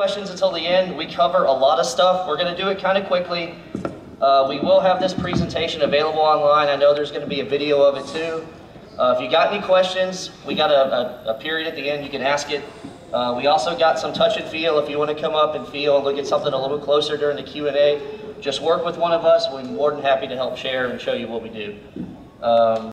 questions until the end. We cover a lot of stuff. We're going to do it kind of quickly. Uh, we will have this presentation available online. I know there's going to be a video of it too. Uh, if you got any questions, we got a, a, a period at the end. You can ask it. Uh, we also got some touch and feel. If you want to come up and feel and look at something a little closer during the Q&A, just work with one of us. We're more than happy to help share and show you what we do. Um,